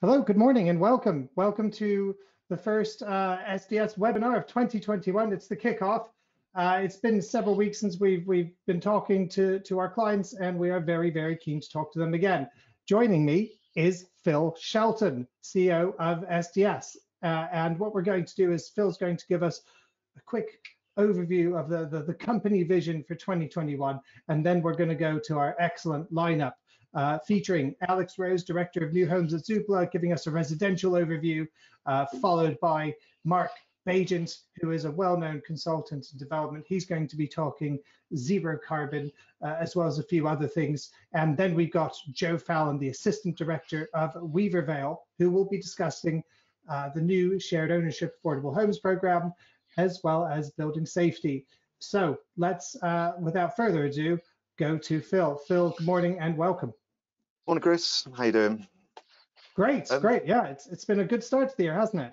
Hello, good morning and welcome. Welcome to the first uh, SDS webinar of 2021. It's the kickoff. Uh, it's been several weeks since we've we've been talking to, to our clients and we are very, very keen to talk to them again. Joining me is Phil Shelton, CEO of SDS. Uh, and what we're going to do is Phil's going to give us a quick overview of the, the, the company vision for 2021, and then we're going to go to our excellent lineup uh, featuring Alex Rose, Director of New Homes at Zoopla, giving us a residential overview, uh, followed by Mark Baigent, who is a well-known consultant in development. He's going to be talking zero carbon, uh, as well as a few other things. And then we've got Joe Fallon, the Assistant Director of Weaver Vale, who will be discussing uh, the new shared ownership affordable homes program, as well as building safety. So let's, uh, without further ado, go to Phil. Phil, good morning and welcome. Morning, Chris. How you doing? Great, um, great. Yeah, it's it's been a good start to the year, hasn't it?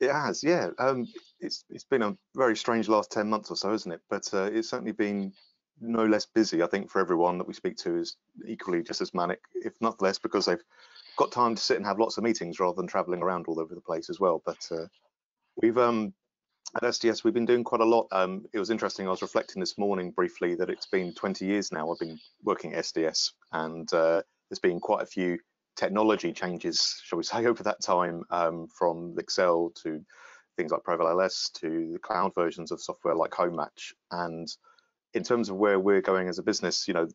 It has, yeah. Um, it's it's been a very strange last ten months or so, isn't it? But uh, it's certainly been no less busy. I think for everyone that we speak to is equally just as manic, if not less, because they've got time to sit and have lots of meetings rather than travelling around all over the place as well. But uh, we've um, at SDS we've been doing quite a lot. Um, it was interesting. I was reflecting this morning briefly that it's been 20 years now. I've been working at SDS, and uh, there's been quite a few technology changes, shall we say, over that time, um, from Excel to things like Profile LS to the cloud versions of software like HomeMatch. And in terms of where we're going as a business, you know,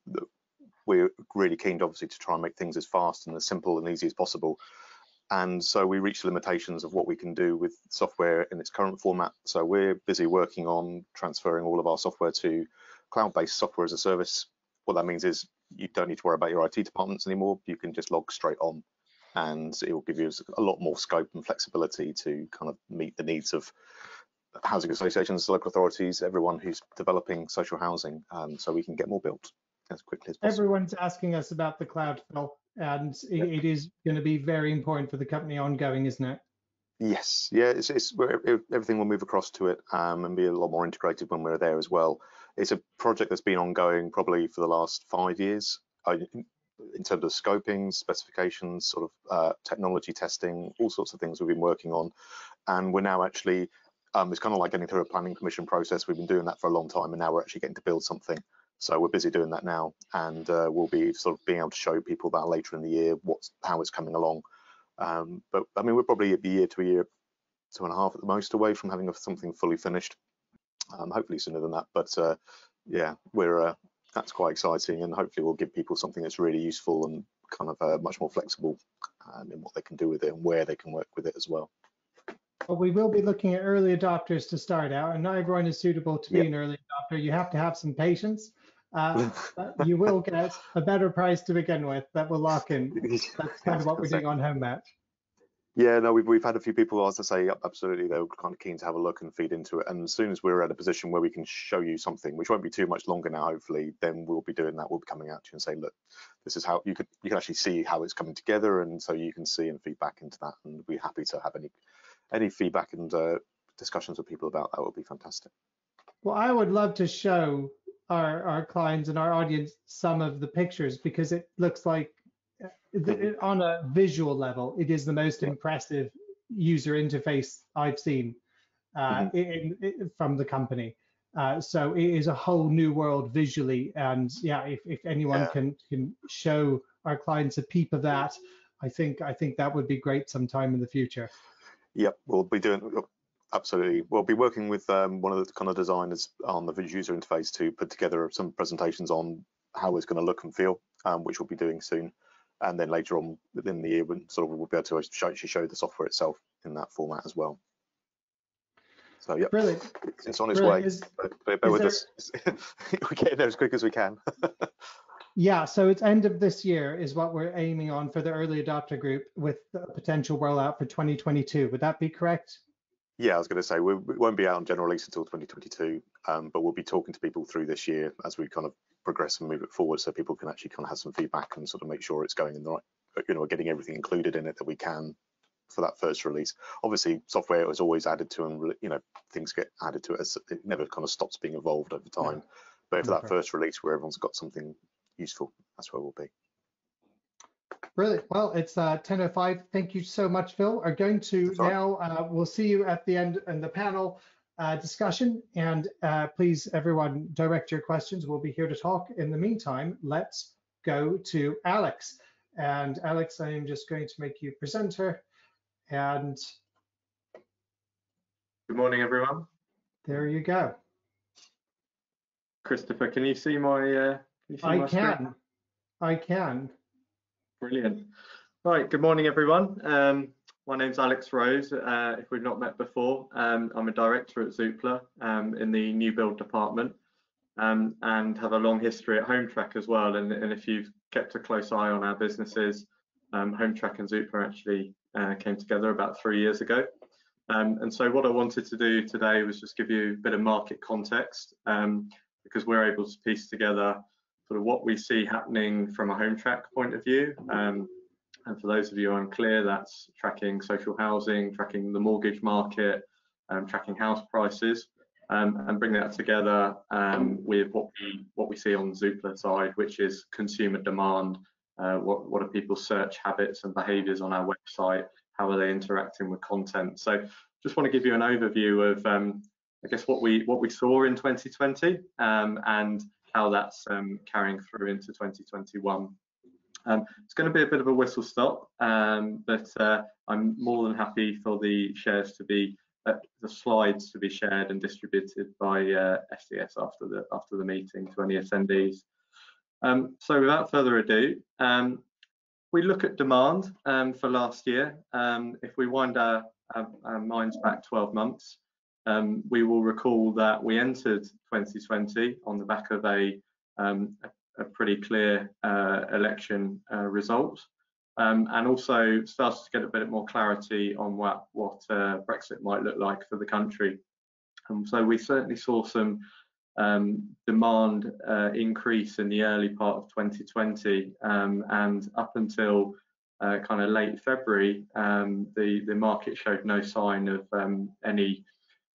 we're really keen, obviously, to try and make things as fast and as simple and easy as possible. And so we reach the limitations of what we can do with software in its current format. So we're busy working on transferring all of our software to cloud-based software as a service. What that means is you don't need to worry about your IT departments anymore. You can just log straight on and it will give you a lot more scope and flexibility to kind of meet the needs of housing associations, local authorities, everyone who's developing social housing, um, so we can get more built as quickly as possible. Everyone's asking us about the cloud, Phil, and it is going to be very important for the company ongoing, isn't it? Yes, yeah, it's, it's everything will move across to it um, and be a lot more integrated when we're there as well. It's a project that's been ongoing probably for the last five years in terms of scoping, specifications, sort of uh, technology testing, all sorts of things we've been working on. And we're now actually, um, it's kind of like getting through a planning permission process. We've been doing that for a long time and now we're actually getting to build something. So we're busy doing that now and uh, we'll be sort of being able to show people that later in the year, what's how it's coming along. Um, but I mean, we're probably a year to a year, two and a half at the most away from having something fully finished. Um, hopefully sooner than that, but uh, yeah, we're uh, that's quite exciting, and hopefully we'll give people something that's really useful and kind of uh, much more flexible um, in what they can do with it and where they can work with it as well. Well, we will be looking at early adopters to start out, and not everyone is suitable to be yep. an early adopter. You have to have some patience. Uh, you will get a better price to begin with that will lock in. That's kind of what we're doing on HomeMatch. Yeah, no, we've we've had a few people, as I say, absolutely, they were kind of keen to have a look and feed into it. And as soon as we're at a position where we can show you something, which won't be too much longer now, hopefully, then we'll be doing that. We'll be coming out to you and say, look, this is how you could you can actually see how it's coming together, and so you can see and feedback into that. And we're happy to have any any feedback and uh, discussions with people about that. Would be fantastic. Well, I would love to show our our clients and our audience some of the pictures because it looks like on a visual level, it is the most impressive user interface I've seen uh, mm-hmm. in, in, from the company. Uh, so it is a whole new world visually, and yeah, if, if anyone yeah. can can show our clients a peep of that, I think I think that would be great sometime in the future. Yep, we'll be doing absolutely. We'll be working with um, one of the kind of designers on the user interface to put together some presentations on how it's going to look and feel, um, which we'll be doing soon and then later on within the year, when sort of we'll be able to show, actually show the software itself in that format as well. So yeah, brilliant. It's on its Brilliant. way. Is, bear, bear with there... us. we get there as quick as we can. yeah, so it's end of this year is what we're aiming on for the early adopter group with the potential rollout for 2022. Would that be correct? Yeah, I was going to say we, we won't be out on general release until 2022, um, but we'll be talking to people through this year as we kind of progress and move it forward so people can actually kind of have some feedback and sort of make sure it's going in the right, you know, getting everything included in it that we can for that first release. Obviously, software is always added to and, you know, things get added to it as it never kind of stops being evolved over time. Yeah. But for that first release where everyone's got something useful, that's where we'll be. Brilliant. Well, it's uh, 10.05. Thank you so much, Phil. Are going to That's all right. now, uh, we'll see you at the end in the panel uh, discussion. And uh, please, everyone, direct your questions. We'll be here to talk. In the meantime, let's go to Alex. And Alex, I am just going to make you presenter. And Good morning, everyone. there you go. Christopher, can you see my? Uh, can you see I my screen? can. I can. Brilliant. Right. Good morning, everyone. Um, my name's Alex Rose. Uh, if we've not met before, um, I'm a director at Zoopla um, in the new build department, um, and have a long history at HomeTrack as well. And, and if you've kept a close eye on our businesses, um, HomeTrack and Zoopla actually uh, came together about three years ago. Um, and so what I wanted to do today was just give you a bit of market context um, because we're able to piece together sort of what we see happening from a Hometrack point of view. And for those of you unclear, that's tracking social housing, tracking the mortgage market, um, tracking house prices, um, and bring that together um, with what we what we see on the Zoopla side, which is consumer demand. Uh, what what are people's search habits and behaviours on our website? How are they interacting with content? So, just want to give you an overview of um, I guess what we what we saw in 2020 um, and how that's um, carrying through into 2021. Um, it's going to be a bit of a whistle stop, um, but uh, I'm more than happy for the shares to be uh, the slides to be shared and distributed by uh, SDS after the after the meeting to any attendees. Um, so without further ado, um, we look at demand um, for last year. Um, if we wind our, our, our minds back 12 months, we will recall that we entered 2020 on the back of a, a, a pretty clear uh, election uh, result, um, and also started to get a bit more clarity on what, what uh, Brexit might look like for the country. So we certainly saw some um, demand uh, increase in the early part of 2020, um, and up until uh, kind of late February, um, the the market showed no sign of any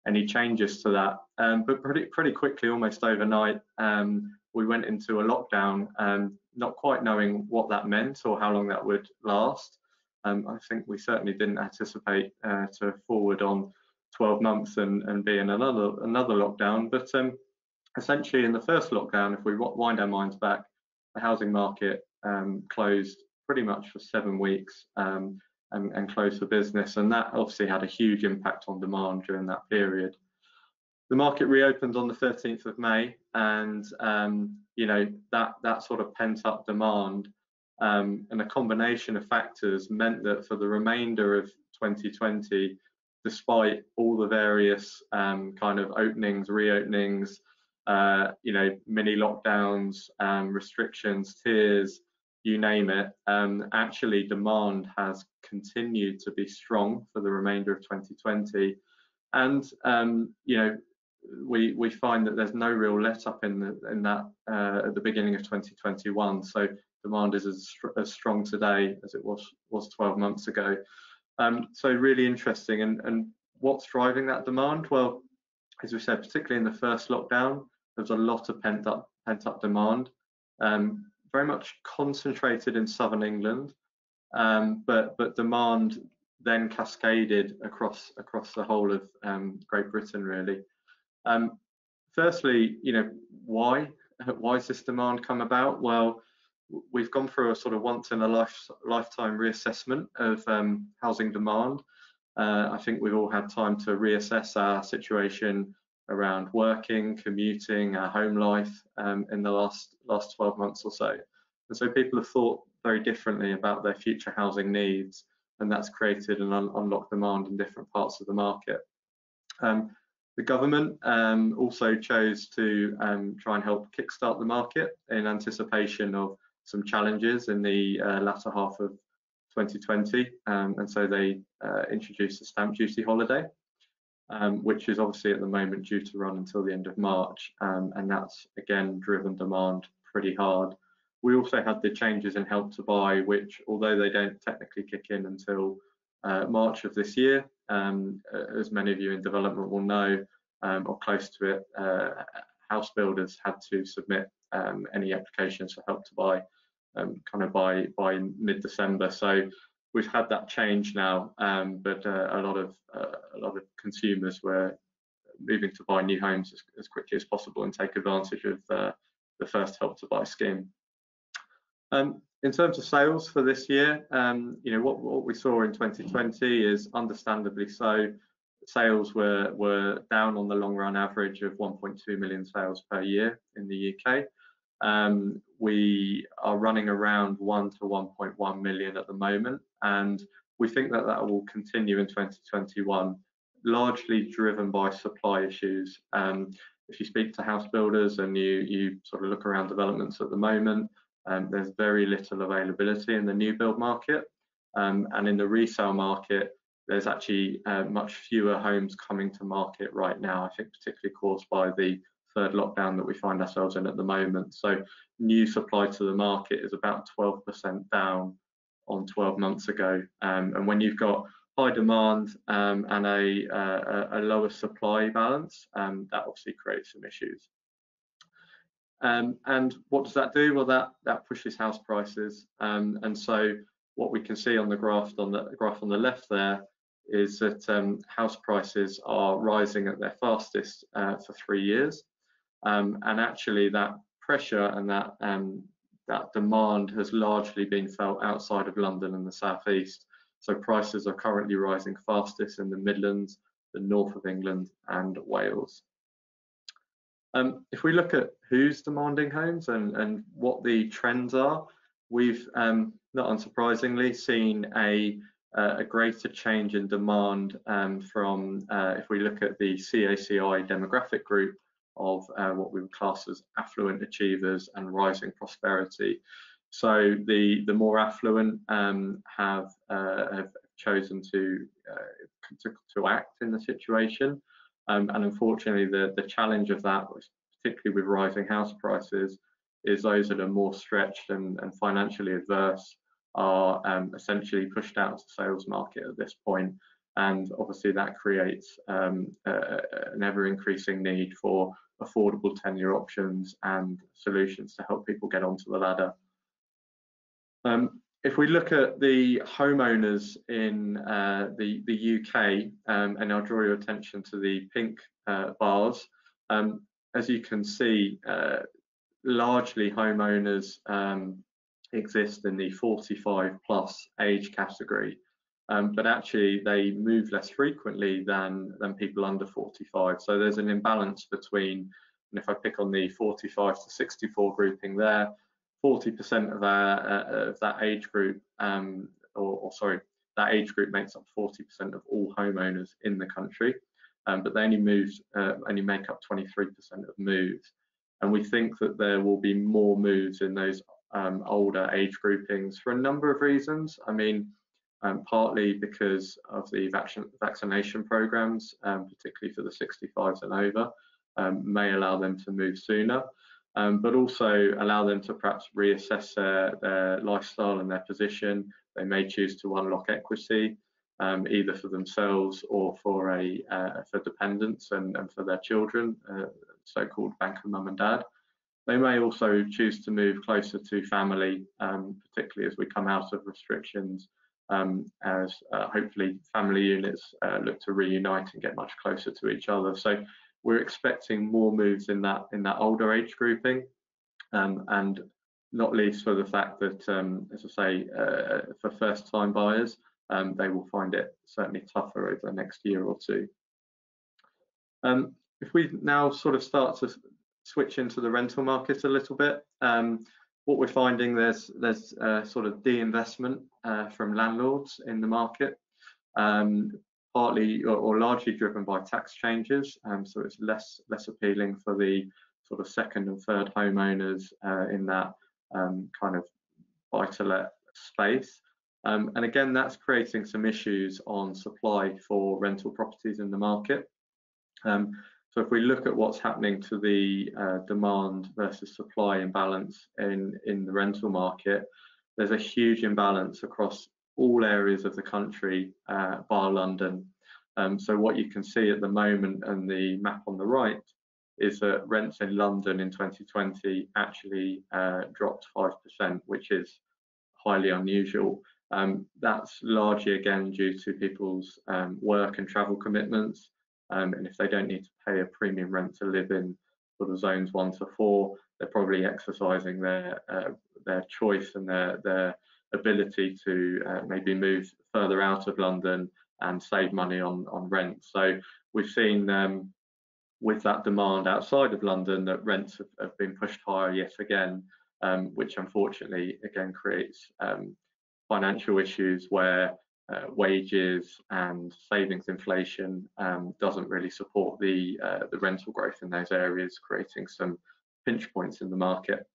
any changes to that. Um, but pretty pretty quickly, almost overnight, um, we went into a lockdown, um, not quite knowing what that meant or how long that would last. Um, I think we certainly didn't anticipate uh, to forward on 12 months and, and be in another another lockdown. But um, essentially, in the first lockdown, if we wind our minds back, the housing market um, closed pretty much for seven weeks. Um, and, and close for business. And that obviously had a huge impact on demand during that period. The market reopened on the 13th of May, and um, you know that that sort of pent up demand um, and a combination of factors meant that for the remainder of 2020, despite all the various um, kind of openings, reopenings, uh, you know, mini lockdowns, um, restrictions, tiers, you name it, um, actually demand has continued to be strong for the remainder of 2020. And, um, you know, we, we find that there's no real let up in, the, in that uh, at the beginning of 2021. So demand is as, as strong today as it was, was 12 months ago. Um, so really interesting. And, and what's driving that demand? Well, as we said, particularly in the first lockdown, there's a lot of pent up pent up demand. Um, very much concentrated in southern England, um, but but demand then cascaded across across the whole of um, Great Britain really. Um, firstly, you know why why has this demand come about? Well, we've gone through a sort of once in a life, lifetime reassessment of um, housing demand. Uh, I think we've all had time to reassess our situation around working, commuting, our home life um, in the last last 12 months or so. And so people have thought very differently about their future housing needs, and that's created an un unlocked demand in different parts of the market. Um, the government um, also chose to um, try and help kickstart the market in anticipation of some challenges in the uh, latter half of 2020, um, and so they uh, introduced a stamp duty holiday, um, which is obviously at the moment due to run until the end of March, um, and that's again driven demand pretty hard. We also had the changes in Help to Buy, which although they don't technically kick in until uh, March of this year, um, as many of you in development will know, um, or close to it, uh, house builders had to submit um, any applications for Help to Buy um, kind of by by mid-December. So we've had that change now, um, but uh, a lot of uh, a lot of consumers were moving to buy new homes as, as quickly as possible and take advantage of uh, the first help to buy scheme. Um, in terms of sales for this year, um, you know what, what we saw in 2020 is understandably so. Sales were were down on the long run average of 1.2 million sales per year in the UK. Um, we are running around 1 to 1.1 million at the moment, and we think that that will continue in 2021, largely driven by supply issues. Um, if you speak to house builders and you you sort of look around developments at the moment, um, there's very little availability in the new build market, um, and in the resale market, there's actually uh, much fewer homes coming to market right now. I think particularly caused by the third lockdown that we find ourselves in at the moment. So new supply to the market is about 12% down on 12 months ago. Um, and when you've got high demand um, and a, uh, a, lower supply balance, um, that obviously creates some issues. Um, and what does that do? Well, that that pushes house prices. Um, and so what we can see on the graph on the graph on the left there is that um, house prices are rising at their fastest uh, for three years. Um, and actually that pressure and that um, that demand has largely been felt outside of London and the southeast. So prices are currently rising fastest in the Midlands, the north of England, and Wales. Um, if we look at who's demanding homes and, and what the trends are, we've um, not unsurprisingly seen a, a greater change in demand um, from, uh, if we look at the CACI demographic group of uh, what we would class as affluent achievers and rising prosperity. So the, the more affluent um, have, uh, have chosen to, uh, to, to act in the situation. Um, and unfortunately, the, the challenge of that, particularly with rising house prices, is those that are more stretched and, and financially adverse are um, essentially pushed out of the sales market at this point. And obviously, that creates um, an ever increasing need for affordable tenure options and solutions to help people get onto the ladder. Um, if we look at the homeowners in uh, the, the UK, um, and I'll draw your attention to the pink uh, bars, um, as you can see, uh, largely homeowners um, exist in the 45 plus age category, um, but actually they move less frequently than, than people under 45. So there's an imbalance between, and if I pick on the 45 to 64 grouping there, 40% of, our, uh, of that age group, um, or, or, sorry, that age group makes up 40% of all homeowners in the country, um, but they only move, uh, only make up 23% of moves. And we think that there will be more moves in those um, older age groupings for a number of reasons. I mean, um, partly because of the vac vaccination programs, um, particularly for the 65s and over, um, may allow them to move sooner um, but also allow them to perhaps reassess their, their, lifestyle and their position. They may choose to unlock equity, um, either for themselves or for a uh, for dependents and, and, for their children, uh, so-called bank of mum and dad. They may also choose to move closer to family, um, particularly as we come out of restrictions, um, as uh, hopefully family units uh, look to reunite and get much closer to each other. So we're expecting more moves in that in that older age grouping, um, and not least for the fact that, um, as I say, uh, for first-time buyers, um, they will find it certainly tougher over the next year or two. Um, if we now sort of start to switch into the rental market a little bit, um, what we're finding there's there's uh, sort of de-investment uh, from landlords in the market. Um, partly or, or largely driven by tax changes, um, so it's less less appealing for the sort of second and third homeowners uh, in that um, kind of buy-to-let space. Um, and again, that's creating some issues on supply for rental properties in the market. Um, so if we look at what's happening to the uh, demand versus supply imbalance in, in the rental market, there's a huge imbalance across all areas of the country, uh, bar London. Um, so what you can see at the moment and the map on the right is that rents in London in 2020 actually uh, dropped 5%, which is highly unusual. Um, that's largely again due to people's um, work and travel commitments. Um, and if they don't need to pay a premium rent to live in sort of zones one to four, they're probably exercising their uh, their choice and their their ability to uh, maybe move further out of London and save money on on rent. So we've seen um, with that demand outside of London that rents have, have been pushed higher yet again, um, which unfortunately again creates um, financial issues where uh, wages and savings inflation um, doesn't really support the uh, the rental growth in those areas, creating some pinch points in the market.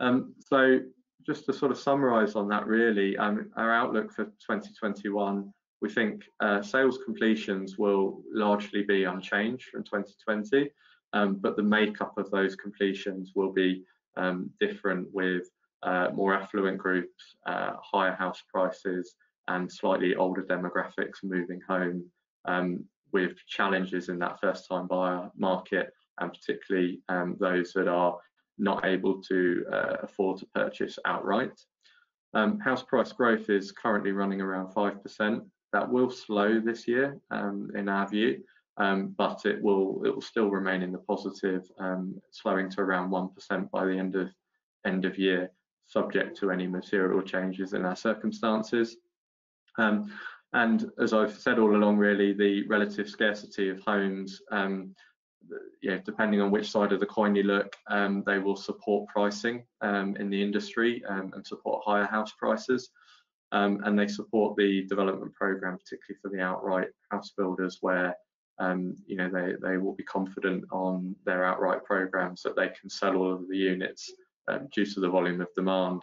Um, so just to sort of summarise on that, really, um, our outlook for 2021 we think uh, sales completions will largely be unchanged from 2020, um, but the makeup of those completions will be um, different with uh, more affluent groups, uh, higher house prices, and slightly older demographics moving home um, with challenges in that first time buyer market, and particularly um, those that are not able to uh, afford to purchase outright. Um, house price growth is currently running around 5%, that will slow this year um, in our view, um, but it will it will still remain in the positive, um, slowing to around one percent by the end of end of year, subject to any material changes in our circumstances. Um, and as I've said all along, really, the relative scarcity of homes, um, yeah, depending on which side of the coin you look, um, they will support pricing in the industry and support higher house prices um, and they support the development program, particularly for the outright house builders, where um, you know they they will be confident on their outright programs that they can sell all of the units um, due to the volume of demand.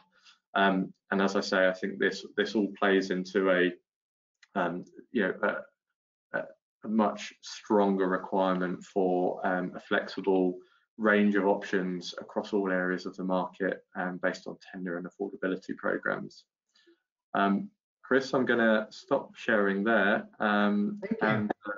Um, and as I say, I think this this all plays into a um, you know a, a, much stronger requirement for um, a flexible range of options across all areas of the market based on tenure and affordability programs. Um, Chris, I'm going to stop sharing there. Um, and, uh,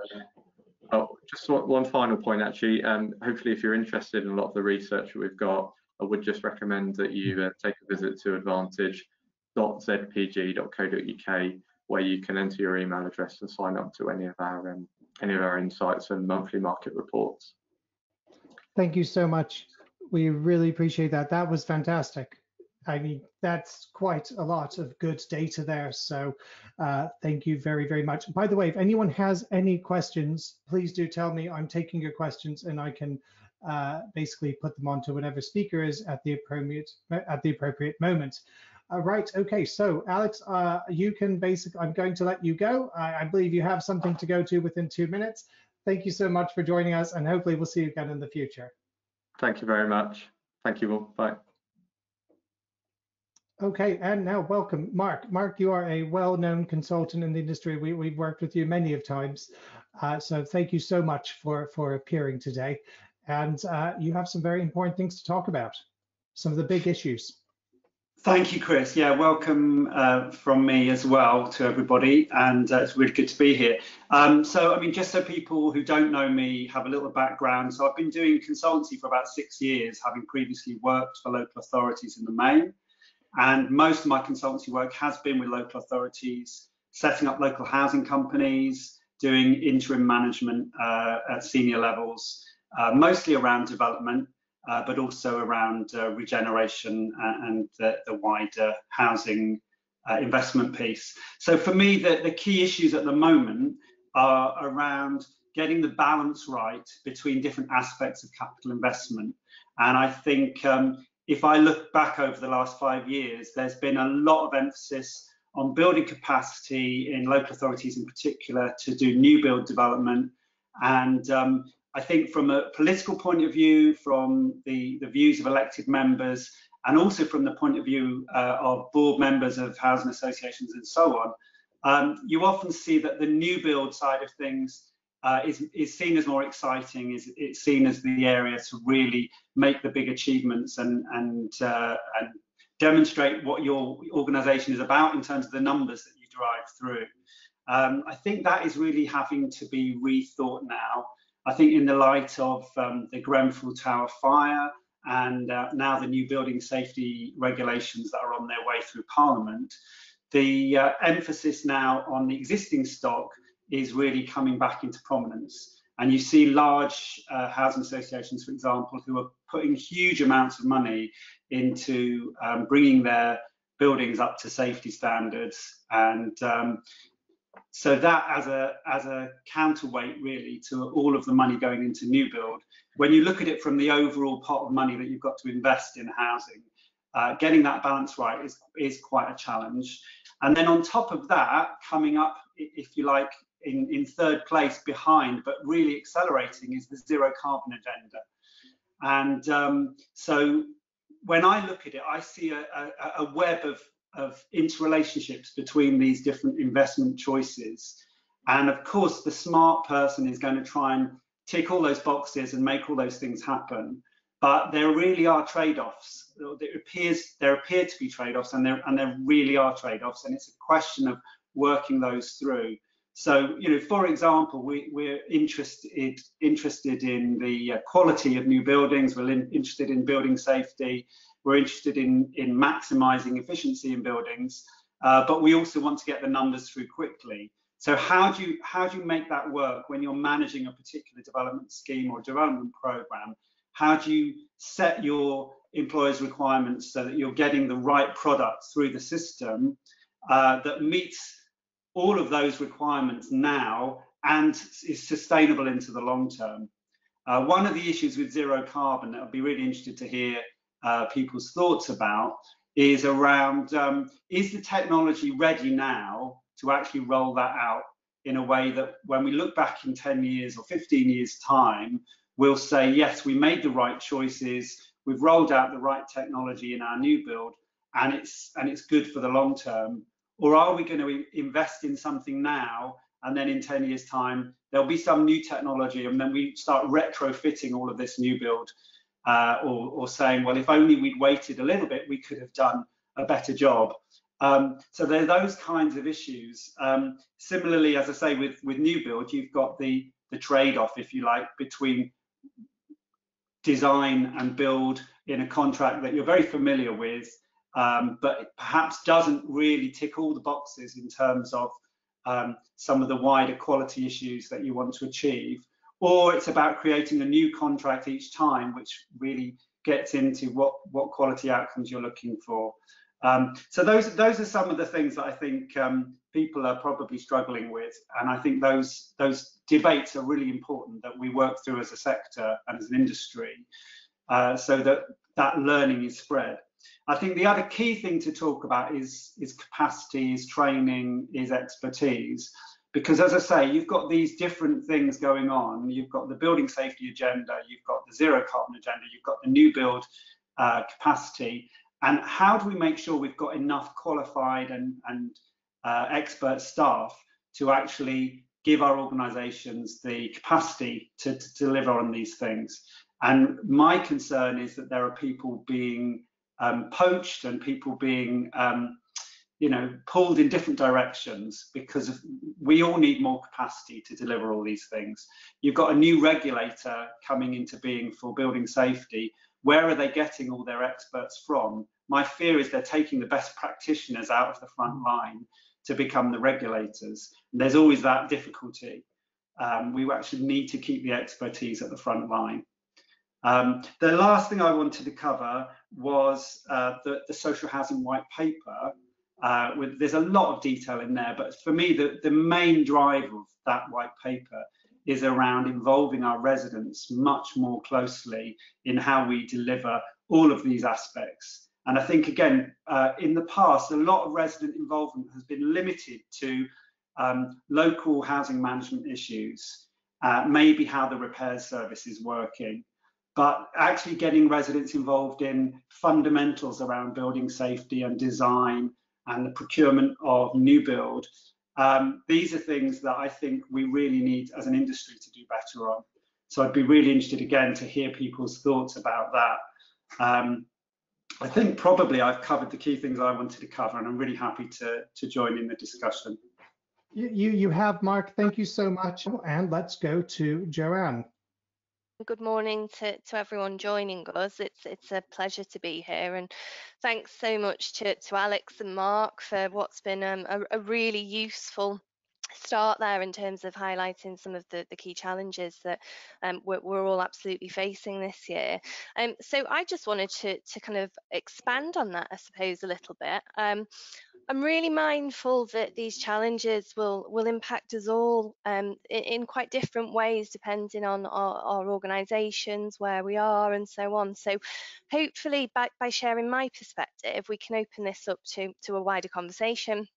oh, just one final point, actually. Um, hopefully, if you're interested in a lot of the research we've got, I would just recommend that you uh, take a visit to advantage.zpg.co.uk, where you can enter your email address and sign up to any of our um, any of our insights and monthly market reports. Thank you so much. We really appreciate that. That was fantastic. I mean, that's quite a lot of good data there. So uh, thank you very, very much. By the way, if anyone has any questions, please do tell me. I'm taking your questions and I can uh, basically put them onto whatever speaker is at the appropriate at the appropriate moment. Uh, right. Okay. So Alex, uh, you can basically. I'm going to let you go. I, I believe you have something to go to within two minutes. Thank you so much for joining us, and hopefully we'll see you again in the future. Thank you very much. Thank you all. Bye. Okay, and now welcome, Mark. Mark, you are a well-known consultant in the industry. We, have worked with you many of times. Uh, so thank you so much for, for appearing today. And uh, you have some very important things to talk about, some of the big issues. Thank you, Chris. Yeah, welcome uh, from me as well to everybody, and uh, it's really good to be here. Um, so, I mean, just so people who don't know me have a little background, so I've been doing consultancy for about six years, having previously worked for local authorities in the main. And most of my consultancy work has been with local authorities, setting up local housing companies, doing interim management uh, at senior levels, uh, mostly around development, uh, but also around uh, regeneration and the, the wider housing uh, investment piece. So for me, the, the key issues at the moment are around getting the balance right between different aspects of capital investment. And I think um, if I look back over the last five years, there's been a lot of emphasis on building capacity in local authorities in particular to do new build development. And um, I think from a political point of view, from the, the views of elected members, and also from the point of view uh, of board members of housing associations and so on, um, you often see that the new build side of things uh, is, is seen as more exciting, is it's seen as the area to really make the big achievements and, and, uh, and demonstrate what your organization is about in terms of the numbers that you drive through. Um, I think that is really having to be rethought now. I think in the light of um, the Grenfell Tower fire and uh, now the new building safety regulations that are on their way through Parliament, the uh, emphasis now on the existing stock is really coming back into prominence. And you see large uh, housing associations, for example, who are putting huge amounts of money into um, bringing their buildings up to safety standards. And um, so that as a, as a counterweight really to all of the money going into new build, when you look at it from the overall pot of money that you've got to invest in housing, uh, getting that balance right is, is quite a challenge. And then on top of that, coming up, if you like, in, in third place behind, but really accelerating is the zero carbon agenda. And um, so when I look at it, I see a, a, a web of, of interrelationships between these different investment choices. And of course, the smart person is going to try and tick all those boxes and make all those things happen. But there really are trade-offs. There appears there appear to be trade-offs, and there and there really are trade-offs, and it's a question of working those through. So, you know, for example, we, we're interested interested in the uh, quality of new buildings. We're in, interested in building safety. We're interested in in maximising efficiency in buildings, uh, but we also want to get the numbers through quickly. So, how do you how do you make that work when you're managing a particular development scheme or development program? How do you set your employers' requirements so that you're getting the right product through the system uh, that meets all of those requirements now and is sustainable into the long term. Uh, one of the issues with zero carbon that I'd be really interested to hear uh, people's thoughts about is around um, is the technology ready now to actually roll that out in a way that when we look back in 10 years or 15 years time we'll say yes we made the right choices. We've rolled out the right technology in our new build and it's and it's good for the long term. Or are we going to invest in something now and then in 10 years time there'll be some new technology and then we start retrofitting all of this new build uh, or, or, saying well if only we'd waited a little bit we could have done a better job. Um, so there are those kinds of issues. Um, similarly as i say with with new build you've got the the trade-off if you like between design and build in a contract that you're very familiar with um, but perhaps doesn't really tick all the boxes in terms of um, some of the wider quality issues that you want to achieve, or it's about creating a new contract each time, which really gets into what, what quality outcomes you're looking for. Um, so those those are some of the things that I think um, people are probably struggling with, and I think those those debates are really important that we work through as a sector and as an industry, uh, so that that learning is spread. I think the other key thing to talk about is, is capacity, is training, is expertise. Because as I say, you've got these different things going on. You've got the building safety agenda, you've got the zero carbon agenda, you've got the new build uh, capacity. And how do we make sure we've got enough qualified and, and uh, expert staff to actually give our organizations the capacity to, to deliver on these things? And my concern is that there are people being um, poached and people being um, you know pulled in different directions because of, we all need more capacity to deliver all these things. You've got a new regulator coming into being for building safety. Where are they getting all their experts from? My fear is they're taking the best practitioners out of the front mm. line to become the regulators. And there's always that difficulty. Um, we actually need to keep the expertise at the front line. Um, the last thing I wanted to cover was uh, the, the, social housing white paper. Uh, with, there's a lot of detail in there, but for me, the, the main drive of that white paper is around involving our residents much more closely in how we deliver all of these aspects. And I think, again, uh, in the past, a lot of resident involvement has been limited to um, local housing management issues, uh, maybe how the repairs service is working but actually getting residents involved in fundamentals around building safety and design and the procurement of new build. Um, these are things that I think we really need as an industry to do better on. So I'd be really interested again to hear people's thoughts about that. Um, I think probably I've covered the key things I wanted to cover and I'm really happy to, to join in the discussion. You, you have, Mark. Thank you so much. And let's go to Joanne. Good morning to, to everyone joining us. It's it's a pleasure to be here, and thanks so much to, to Alex and Mark for what's been um, a, a really useful start there in terms of highlighting some of the, the key challenges that um, we're, we're, all absolutely facing this year. Um, so I just wanted to, to kind of expand on that, I suppose, a little bit. I'm really mindful that these challenges will will impact us all um, in, in, quite different ways depending on our, our, organisations, where we are, and so on. So, hopefully, by, by sharing my perspective, we can open this up to to a wider conversation.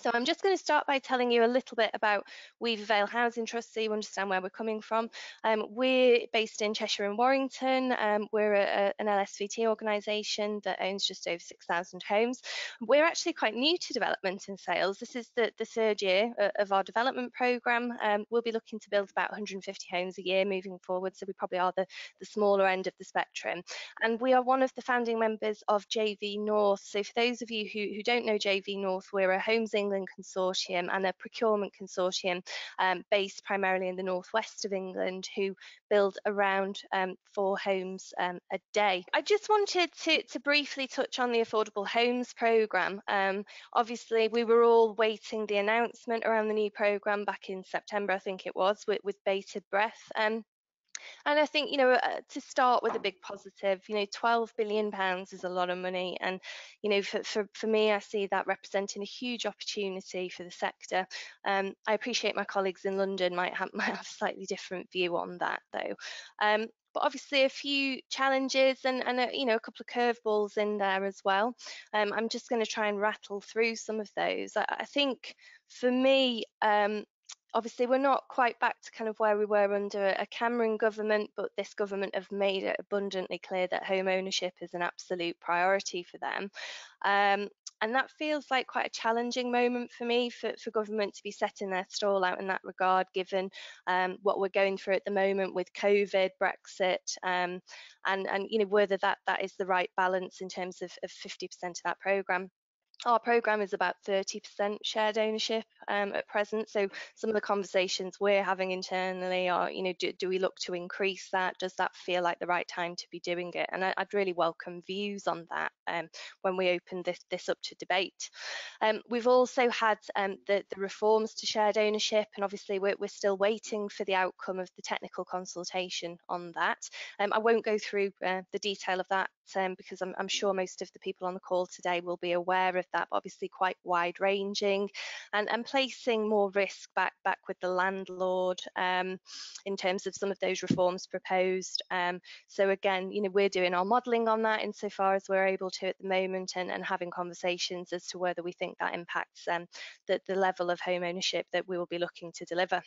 So I'm just going to start by telling you a little bit about Weaver Vale Housing Trust so you understand where we're coming from. Um, we're based in Cheshire and Warrington. Um, we're a, a, an LSVT organisation that owns just over 6,000 homes. We're actually quite new to development and sales. This is the, the third year uh, of our development programme. Um, we'll be looking to build about 150 homes a year moving forward, so we probably are the, the smaller end of the spectrum. And we are one of the founding members of JV North. So for those of you who, who don't know JV North, we're a Homes England consortium and a procurement consortium um, based primarily in the northwest of England who build around um, four homes um, a day. I just wanted to, to, briefly touch on the Affordable Homes programme. Um, obviously, we were all waiting the announcement around the new programme back in September, I think it was, with, with bated breath. And I think, you know, uh, to start with a big positive, you know, 12 billion pounds is a lot of money. And, you know, for, for, for me, I see that representing a huge opportunity for the sector. Um, I appreciate my colleagues in London might have, might have a slightly different view on that though. Um, but obviously a few challenges and, and a, you know a couple of curveballs in there as well. Um, I'm just going to try and rattle through some of those. I, I think for me, um, obviously we're not quite back to kind of where we were under a Cameron government, but this government have made it abundantly clear that home ownership is an absolute priority for them. Um, and that feels like quite a challenging moment for me for, for government to be setting their stall out in that regard, given um, what we're going through at the moment with COVID, Brexit, um, and, and you know whether that, that is the right balance in terms of, of 50% of that programme our program is about 30% shared ownership um, at present. So some of the conversations we're having internally are, you know, do, do, we look to increase that? Does that feel like the right time to be doing it? And I, would really welcome views on that um, when we open this, this up to debate. Um, we've also had um, the, the, reforms to shared ownership, and obviously we're, we're, still waiting for the outcome of the technical consultation on that. Um, I won't go through uh, the detail of that um, because I'm, I'm, sure most of the people on the call today will be aware of that, obviously quite wide ranging and, and placing more risk back, back with the landlord um, in terms of some of those reforms proposed. Um, so again, you know, we're doing our modelling on that insofar as we're able to at the moment and, and having conversations as to whether we think that impacts um, the, the level of home ownership that we will be looking to deliver.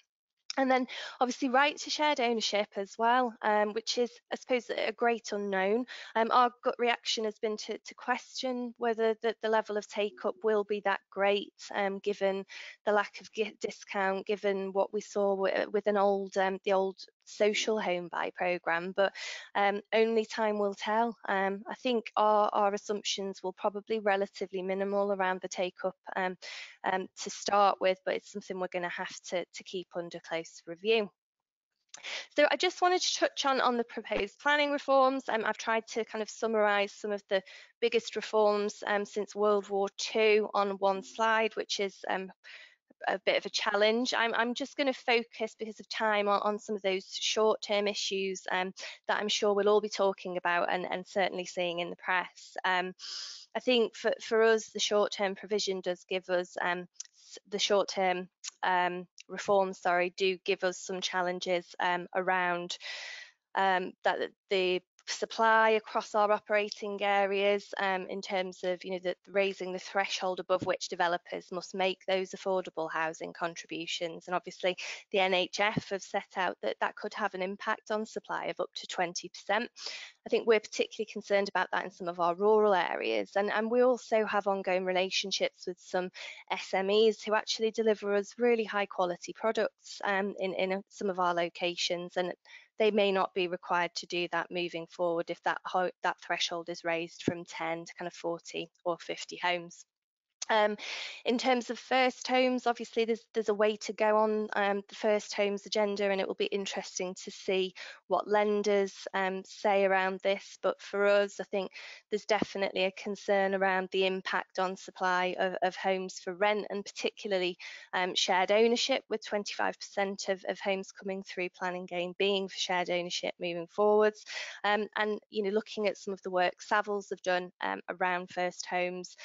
And then obviously right to shared ownership as well, um, which is, I suppose, a great unknown. Um, our gut reaction has been to, to question whether the, the, level of take up will be that great, um, given the lack of discount, given what we saw with, with an old, um, the old social home buy program, but um, only time will tell. Um, I think our, our assumptions will probably relatively minimal around the take up um, um, to start with, but it's something we're going to have to, to keep under close review. So I just wanted to touch on, on the proposed planning reforms. Um, I've tried to kind of summarise some of the biggest reforms um, since World War II on one slide, which is um, a bit of a challenge. I'm, I'm just going to focus because of time on, on some of those short-term issues um, that I'm sure we'll all be talking about and, and certainly seeing in the press. Um, I think for, for us, the short-term provision does give us um, the short-term um, reforms, sorry, do give us some challenges um, around um, that the supply across our operating areas um, in terms of you know the, raising the threshold above which developers must make those affordable housing contributions. And obviously the NHF have set out that that could have an impact on supply of up to 20%. I think we're particularly concerned about that in some of our rural areas. And, and we also have ongoing relationships with some SMEs who actually deliver us really high quality products um, in, in some of our locations. And they may not be required to do that moving forward if that that threshold is raised from 10 to kind of 40 or 50 homes. Um, in terms of first homes, obviously there's there's a way to go on um, the first homes agenda, and it will be interesting to see what lenders um, say around this. But for us, I think there's definitely a concern around the impact on supply of, of homes for rent, and particularly um, shared ownership, with 25% of, of homes coming through planning gain being for shared ownership moving forwards. Um, and you know, looking at some of the work Savills have done um, around first homes,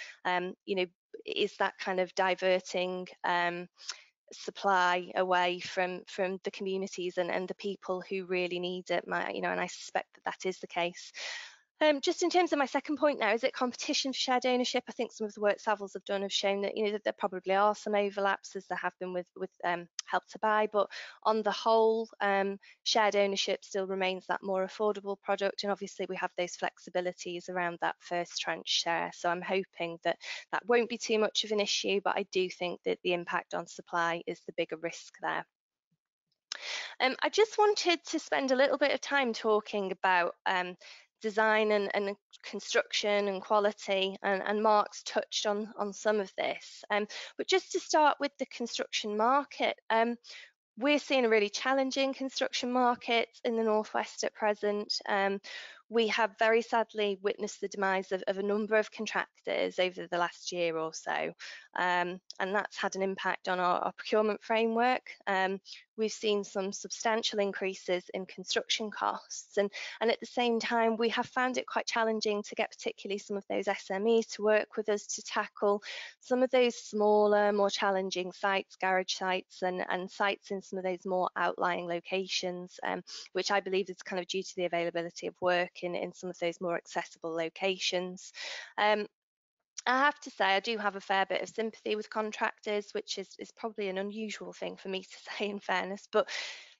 you know is that kind of diverting um, supply away from from the communities and, and the people who really need it my, you know and I suspect that that is the case um, just in terms of my second point now, is it competition for shared ownership? I think some of the work Savills have done have shown that you know that there probably are some overlaps as there have been with with um, Help to Buy, but on the whole, um, shared ownership still remains that more affordable product, and obviously we have those flexibilities around that first tranche share. So I'm hoping that that won't be too much of an issue, but I do think that the impact on supply is the bigger risk there. Um, I just wanted to spend a little bit of time talking about um, design and, and construction and quality and, and Mark's touched on on some of this. Um, but just to start with the construction market um, we're seeing a really challenging construction market in the northwest at present. Um, we have very sadly witnessed the demise of, of, a number of contractors over the last year or so, um, and that's had an impact on our, our procurement framework. Um, we've seen some substantial increases in construction costs, and, and at the same time, we have found it quite challenging to get particularly some of those SMEs to work with us to tackle some of those smaller, more challenging sites, garage sites, and, and sites in some of those more outlying locations, um, which I believe is kind of due to the availability of work in, in some of those more accessible locations. Um, I have to say, I do have a fair bit of sympathy with contractors, which is, is probably an unusual thing for me to say in fairness, but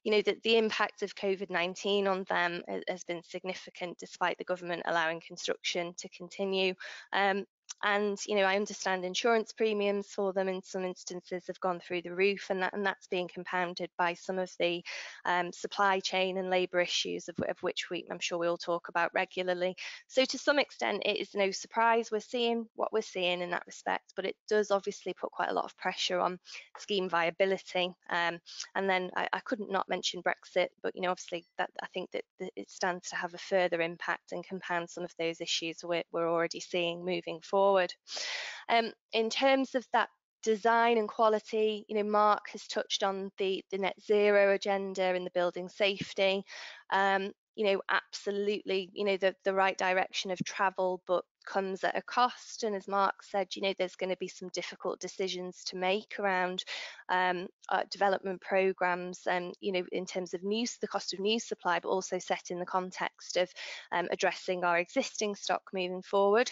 you know that the impact of COVID-19 on them has been significant despite the government allowing construction to continue. Um, and you know I understand insurance premiums for them in some instances have gone through the roof and that and that's being compounded by some of the um, supply chain and labour issues of, of, which we I'm sure we all talk about regularly. So to some extent it is no surprise we're seeing what we're seeing in that respect but it does obviously put quite a lot of pressure on scheme viability. Um, and then I, I, couldn't not mention Brexit but you know obviously that I think that, that it stands to have a further impact and compound some of those issues we're, we're already seeing moving forward forward. Um, in terms of that design and quality, you know, Mark has touched on the, the net zero agenda and the building safety. Um, you know, absolutely, you know, the, the right direction of travel, but comes at a cost. And as Mark said, you know, there's going to be some difficult decisions to make around um, uh, development programs and, you know, in terms of new, the cost of new supply, but also set in the context of um, addressing our existing stock moving forward.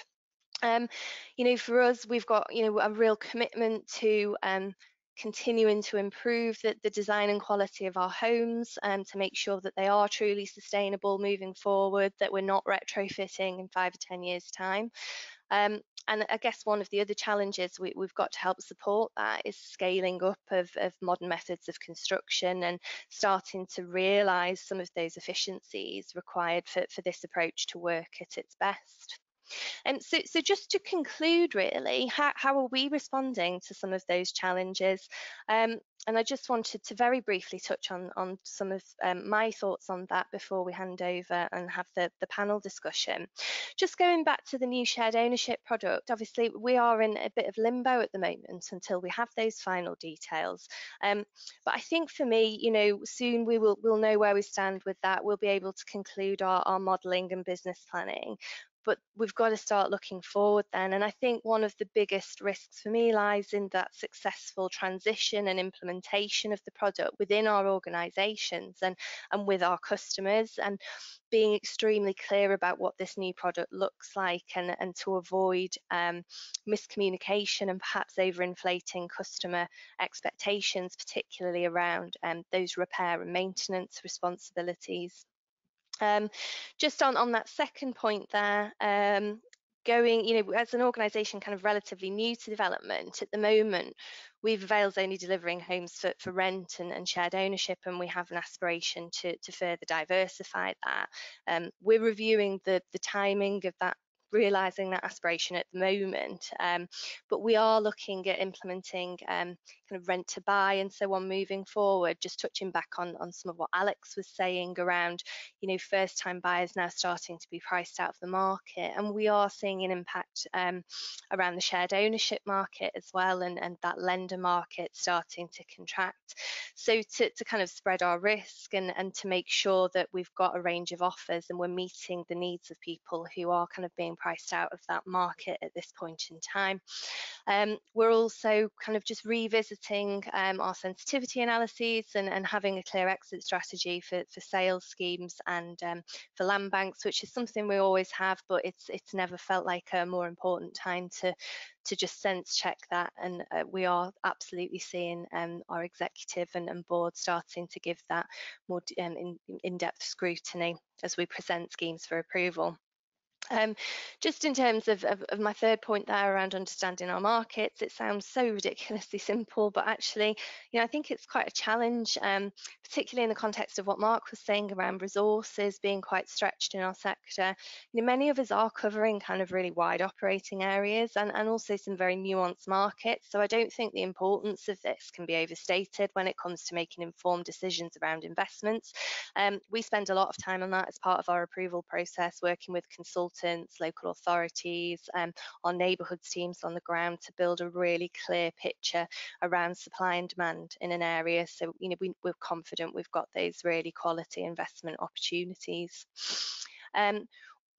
Um, you know, for us, we've got, you know, a real commitment to um, continuing to improve the, the, design and quality of our homes and um, to make sure that they are truly sustainable moving forward, that we're not retrofitting in five or 10 years time. Um, and I guess one of the other challenges we, have got to help support that is scaling up of, of modern methods of construction and starting to realise some of those efficiencies required for, for this approach to work at its best. And so, so just to conclude, really, how, how are we responding to some of those challenges? Um, and I just wanted to very briefly touch on, on some of um, my thoughts on that before we hand over and have the, the panel discussion. Just going back to the new shared ownership product, obviously we are in a bit of limbo at the moment until we have those final details. Um, but I think for me, you know, soon we will we'll know where we stand with that. We'll be able to conclude our, our modelling and business planning but we've got to start looking forward then. And I think one of the biggest risks for me lies in that successful transition and implementation of the product within our organisations and, and with our customers and being extremely clear about what this new product looks like and, and to avoid um, miscommunication and perhaps overinflating customer expectations, particularly around um, those repair and maintenance responsibilities. Um, just on, on that second point there, um, going, you know, as an organisation kind of relatively new to development at the moment, Weaver Vale's only delivering homes for, for rent and, and, shared ownership, and we have an aspiration to, to further diversify that. Um, we're reviewing the, the timing of that realising that aspiration at the moment. Um, but we are looking at implementing um, kind of rent to buy and so on moving forward. Just touching back on on some of what Alex was saying around, you know, first time buyers now starting to be priced out of the market, and we are seeing an impact um, around the shared ownership market as well, and and that lender market starting to contract. So to to kind of spread our risk and and to make sure that we've got a range of offers and we're meeting the needs of people who are kind of being priced out of that market at this point in time. Um, we're also kind of just revisiting um, our sensitivity analyses and, and having a clear exit strategy for, for sales schemes and um, for land banks, which is something we always have, but it's it's never felt like a more important time to to just sense check that. And uh, we are absolutely seeing um, our executive and, and, board starting to give that more um, in, in-depth scrutiny as we present schemes for approval. Um, just in terms of, of, of, my third point there around understanding our markets, it sounds so ridiculously simple, but actually, you know, I think it's quite a challenge, um, particularly in the context of what Mark was saying around resources being quite stretched in our sector. You know, many of us are covering kind of really wide operating areas and, and also some very nuanced markets. So I don't think the importance of this can be overstated when it comes to making informed decisions around investments. Um, we spend a lot of time on that as part of our approval process, working with consultants consultants, local authorities, um, our neighbourhoods teams on the ground to build a really clear picture around supply and demand in an area. So, you know, we, we're confident we've got those really quality investment opportunities. Um,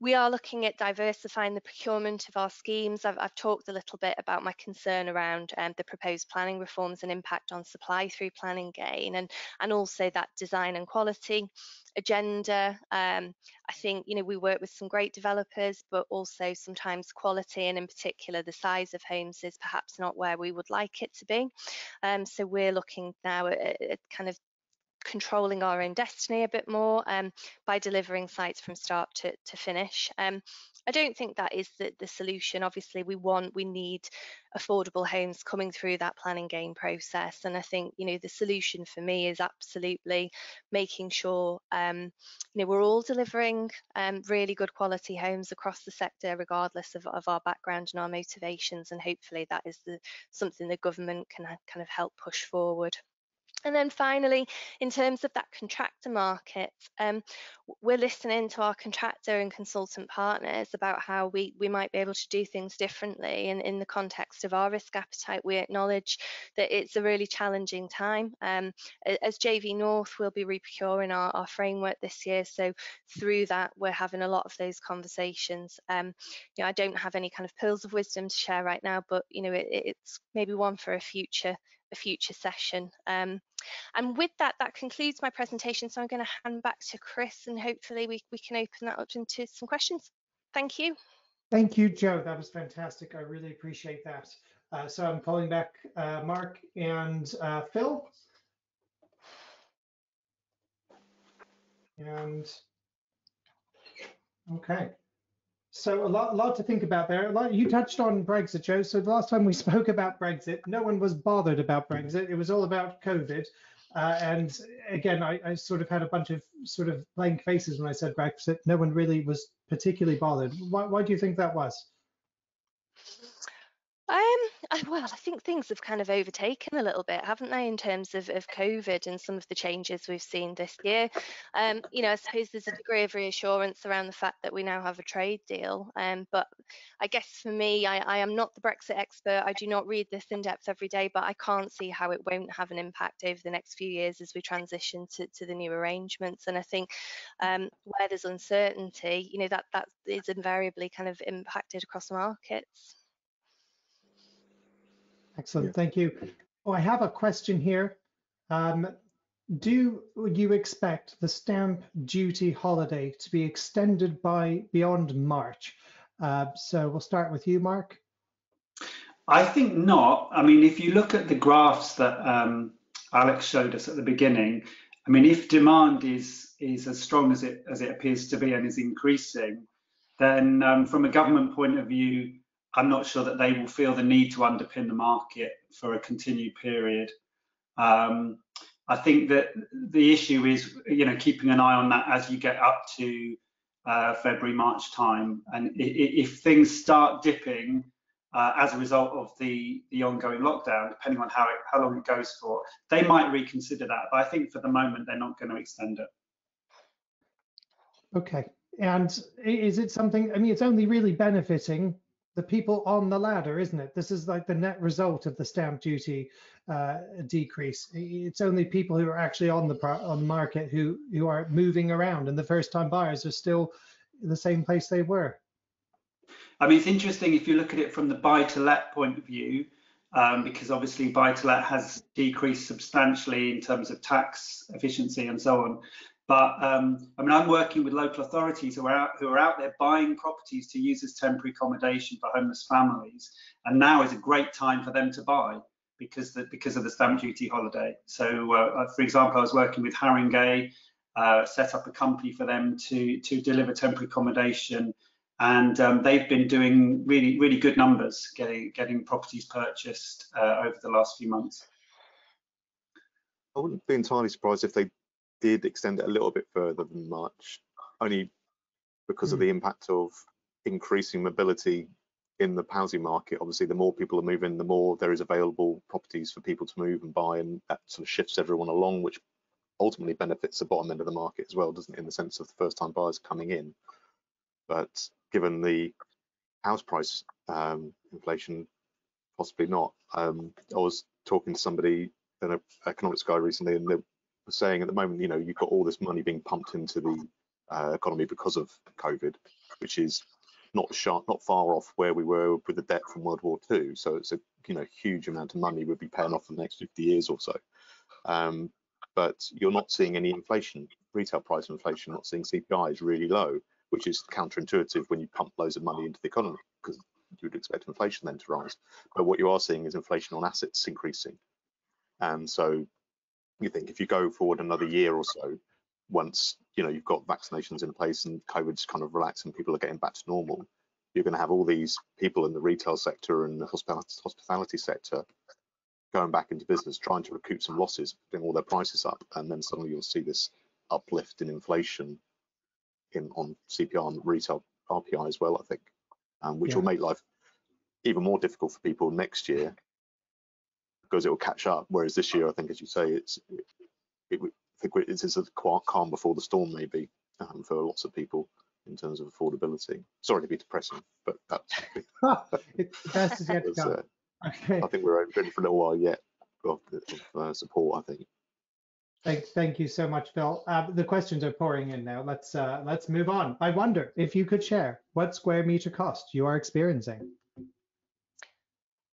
we are looking at diversifying the procurement of our schemes. I've, I've talked a little bit about my concern around um, the proposed planning reforms and impact on supply through planning gain and, and also that design and quality agenda. Um, I think, you know, we work with some great developers, but also sometimes quality and in particular the size of homes is perhaps not where we would like it to be. Um, so we're looking now at, at kind of controlling our own destiny a bit more um, by delivering sites from start to, to finish. Um, I don't think that is the, the solution. Obviously, we want, we need affordable homes coming through that planning gain process. And I think, you know, the solution for me is absolutely making sure, um, you know, we're all delivering um, really good quality homes across the sector, regardless of, of our background and our motivations. And hopefully that is the, something the government can kind of help push forward. And then finally, in terms of that contractor market, um, we're listening to our contractor and consultant partners about how we, we might be able to do things differently. And in the context of our risk appetite, we acknowledge that it's a really challenging time. Um, as JV North, we'll be reprocuring our, our framework this year. So through that, we're having a lot of those conversations. Um, you know, I don't have any kind of pearls of wisdom to share right now, but you know, it, it's maybe one for a future a future session. Um, and with that, that concludes my presentation. So I'm going to hand back to Chris and hopefully we, we can open that up into some questions. Thank you. Thank you, Joe. That was fantastic. I really appreciate that. Uh, so I'm calling back uh, Mark and uh, Phil. And okay. So a lot, a lot to think about there. A lot, you touched on Brexit, Joe. So the last time we spoke about Brexit, no one was bothered about Brexit. It was all about COVID. Uh, and again, I, I, sort of had a bunch of sort of blank faces when I said Brexit. No one really was particularly bothered. Why, why do you think that was? Um, I, well, I think things have kind of overtaken a little bit, haven't they, in terms of, of COVID and some of the changes we've seen this year. Um, you know, I suppose there's a degree of reassurance around the fact that we now have a trade deal. Um, but I guess for me, I, I am not the Brexit expert. I do not read this in depth every day, but I can't see how it won't have an impact over the next few years as we transition to, to the new arrangements. And I think um, where there's uncertainty, you know, that that is invariably kind of impacted across markets. Excellent, yeah. thank you. Oh, I have a question here. Um, do you expect the stamp duty holiday to be extended by beyond March? Uh, so we'll start with you, Mark. I think not. I mean, if you look at the graphs that um, Alex showed us at the beginning, I mean, if demand is is as strong as it as it appears to be and is increasing, then um, from a government point of view, I'm not sure that they will feel the need to underpin the market for a continued period. Um, I think that the issue is, you know, keeping an eye on that as you get up to uh, February, March time. And if things start dipping uh, as a result of the, the ongoing lockdown, depending on how, it, how long it goes for, they might reconsider that. But I think for the moment, they're not going to extend it. Okay. And is it something, I mean, it's only really benefiting the people on the ladder, isn't it? This is like the net result of the stamp duty uh, decrease. It's only people who are actually on the on the market who who are moving around, and the first-time buyers are still in the same place they were. I mean, it's interesting if you look at it from the buy-to-let point of view, um, because obviously buy-to-let has decreased substantially in terms of tax efficiency and so on. But um, I mean, I'm working with local authorities who are out who are out there buying properties to use as temporary accommodation for homeless families, and now is a great time for them to buy because the, because of the stamp duty holiday. So, uh, uh for example, I was working with Haringey, uh, set up a company for them to to deliver temporary accommodation, and um, they've been doing really really good numbers, getting getting properties purchased uh, over the last few months. I wouldn't be entirely surprised if they did extend it a little bit further than March, only because mm. of hmm. the impact of increasing mobility in the housing market. Obviously, the more people are moving, the more there is available properties for people to move and buy, and that sort of shifts everyone along, which ultimately benefits the bottom end of the market as well, doesn't it, in the sense of the first-time buyers coming in. But given the house price um, inflation, possibly not. Um, I was talking to somebody, an economics guy recently, and saying at the moment, you know, you've got all this money being pumped into the uh, economy because of COVID, which is not sharp, not far off where we were with the debt from World War II. So it's a you know huge amount of money we'd be paying off for the next 50 years or so. Um, but you're not seeing any inflation, retail price inflation, not seeing CPI is really low, which is counterintuitive when you pump loads of money into the economy because you would expect inflation then to rise. But what you are seeing is inflation on assets increasing. And so you think if you go forward another year or so, once you know you've got vaccinations in place and COVID's kind of relaxed and people are getting back to normal, you're going to have all these people in the retail sector and the hospitality sector going back into business, trying to recoup some losses, putting all their prices up, and then suddenly you'll see this uplift in inflation in on CPI and retail RPI as well, I think, um, which yeah. will make life even more difficult for people next year because it will catch up. Whereas this year, I think, as you say, it's it, it, I think it's, it's a calm before the storm, maybe um, for lots of people in terms of affordability. Sorry to be depressing, but that's it's best as yet to come. Uh, okay. I think we're in for a little while yet of, of uh, support. I think. Thank, thank you so much, Phil. Uh, the questions are pouring in now. Let's uh, let's move on. I wonder if you could share what square meter cost you are experiencing.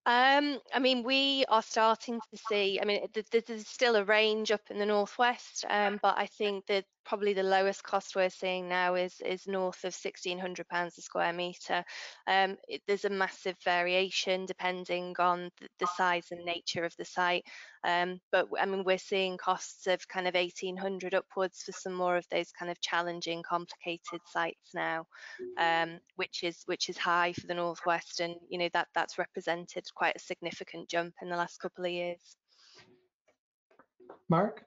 Um, I mean, we are starting to see. I mean, there's still a range up in the northwest, um, but I think that probably the lowest cost we're seeing now is is north of 1600 pounds a square meter. Um, it, there's a massive variation depending on the, size and nature of the site. Um, but I mean we're seeing costs of kind of 1800 upwards for some more of those kind of challenging complicated sites now um, which is which is high for the northwest. And you know that that's represented quite a significant jump in the last couple of years. Mark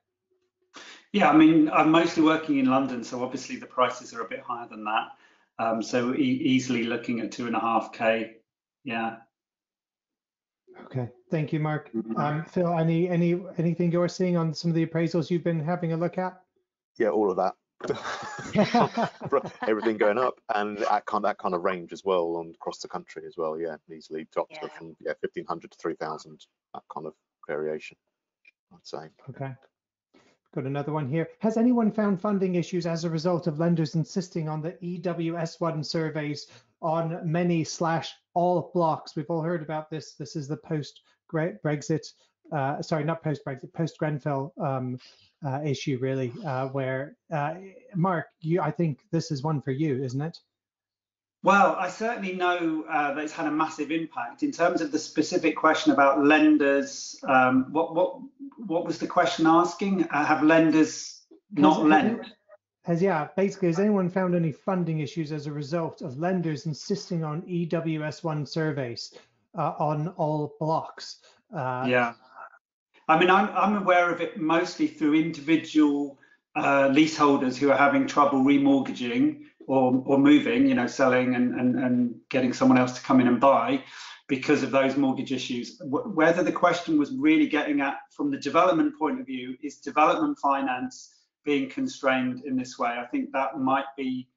yeah, I mean, I'm mostly working in London, so obviously the prices are a bit higher than that. Um, so e easily looking at two and a half k. Yeah. Okay, thank you, Mark. Mm-hmm. Um, Phil, any any anything you're seeing on some of the appraisals you've been having a look at? Yeah, all of that. Everything going up, and that kind that kind of range as well on across the country as well. Yeah, easily dropped yeah. from yeah 1500 to 3000. That kind of variation, I'd say. Okay. Got another one here. Has anyone found funding issues as a result of lenders insisting on the EWS1 surveys on many slash all blocks? We've all heard about this. This is the post Brexit, uh, sorry, not post Brexit, post Grenfell um, uh, issue, really, uh, where uh, Mark, you, I think this is one for you, isn't it? Well, I certainly know uh, that it's had a massive impact. In terms of the specific question about lenders, um, what what what was the question asking? Uh, have lenders not has, lent? Has yeah, basically, has anyone found any funding issues as a result of lenders insisting on EWS1 surveys uh, on all blocks? Uh, yeah, I mean, I'm I'm aware of it mostly through individual uh, leaseholders who are having trouble remortgaging or, or moving, you know, selling and, and, and getting someone else to come in and buy because of those mortgage issues. whether the question was really getting at, from the development point of view, is development finance being constrained in this way? I think that might be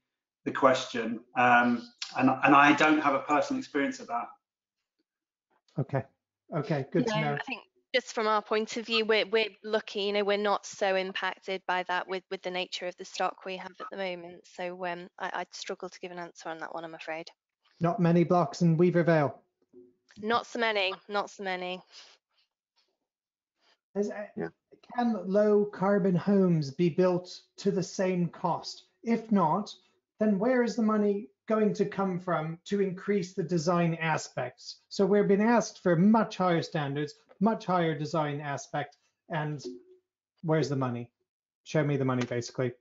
the question. Um, and, and I don't have a personal experience of that. Okay. Okay. Good to know. I think just from our point of view, we're we're lucky, you know, we're not so impacted by that with with the nature of the stock we have at the moment. So um, I, I'd struggle to give an answer on that one, I'm afraid. Not many blocks in Weaver Vale. Not so many, not so many. As, yeah. Can low carbon homes be built to the same cost? If not, then where is the money going to come from to increase the design aspects? So we're being asked for much higher standards, much higher design aspect, and where's the money? Show me the money, basically.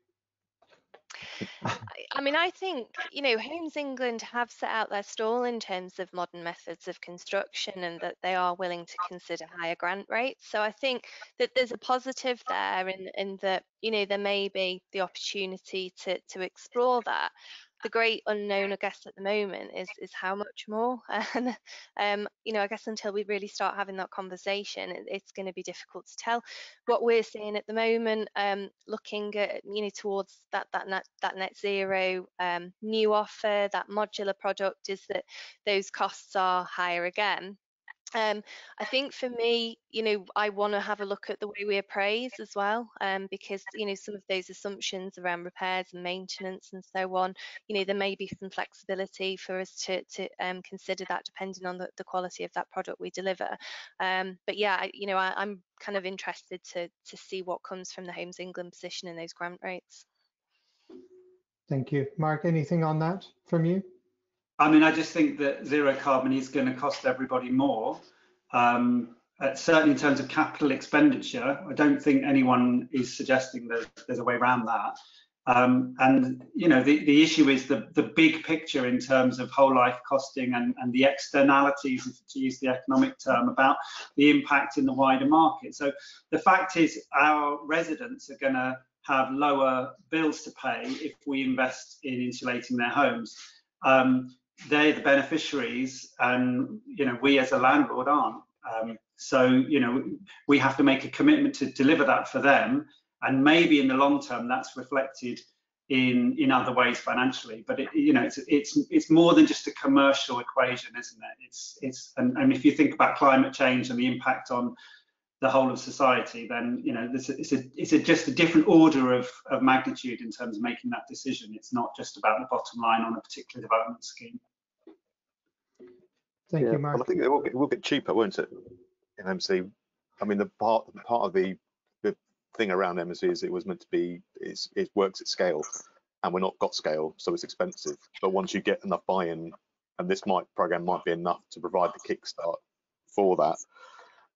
I mean, I think, you know, Homes England have set out their stall in terms of modern methods of construction and that they are willing to consider higher grant rates. So I think that there's a positive there in, in that, you know, there may be the opportunity to, to explore that the great unknown, I guess, at the moment is is how much more. And um, you know, I guess until we really start having that conversation, it, it's going to be difficult to tell. What we're seeing at the moment, um, looking at you know towards that that net that net zero um, new offer, that modular product, is that those costs are higher again. Um, I think for me, you know, I want to have a look at the way we appraise as well, um, because you know some of those assumptions around repairs and maintenance and so on, you know, there may be some flexibility for us to to um, consider that depending on the, the quality of that product we deliver. Um, but yeah, I, you know, I, I'm kind of interested to to see what comes from the Homes England position in those grant rates. Thank you, Mark. Anything on that from you? I mean, I just think that zero carbon is going to cost everybody more. Um, uh, certainly in terms of capital expenditure, I don't think anyone is suggesting that there's a way around that. Um, and you know, the, the issue is the, the big picture in terms of whole life costing and, and the externalities, to use the economic term, about the impact in the wider market. So the fact is our residents are going to have lower bills to pay if we invest in insulating their homes. Um, they're the beneficiaries and you know we as a landlord aren't. Um, so you know we have to make a commitment to deliver that for them. And maybe in the long term that's reflected in in other ways financially. But it, you know it's it's it's more than just a commercial equation isn't it? It's it's and, and if you think about climate change and the impact on the whole of society then you know this it's a it's a just a different order of of magnitude in terms of making that decision it's not just about the bottom line on a particular development scheme Thank yeah. you, Mark. Well, I think it will, get, it will get cheaper, won't it? In MC, I mean, the part part of the the thing around MC is it was meant to be it's, it works at scale, and we're not got scale, so it's expensive. But once you get enough buy-in, and this might program might be enough to provide the kickstart for that,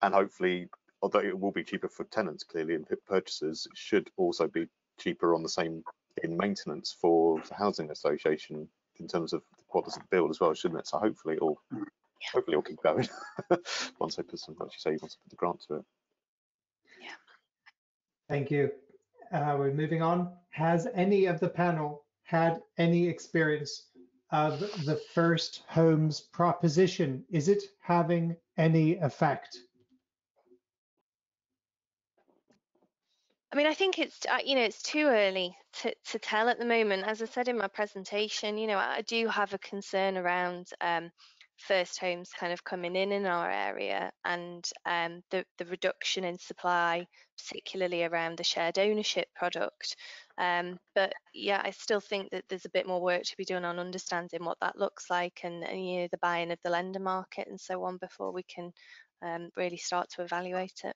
and hopefully, although it will be cheaper for tenants clearly and purchasers, it should also be cheaper on the same in maintenance for the housing association in terms of the quality of the build as well, shouldn't it? So hopefully it will hopefully it'll keep going once I put some, like you say, once I put the grant to it. Yeah. Thank you. Uh, we're moving on. Has any of the panel had any experience of the first homes proposition? Is it having any effect? I mean, I think it's uh, you know it's too early to, to tell at the moment. As I said in my presentation, you know I do have a concern around um, first homes kind of coming in in our area and um, the, the reduction in supply, particularly around the shared ownership product. Um, but yeah, I still think that there's a bit more work to be done on understanding what that looks like and, and you know the buy-in of the lender market and so on before we can um, really start to evaluate it.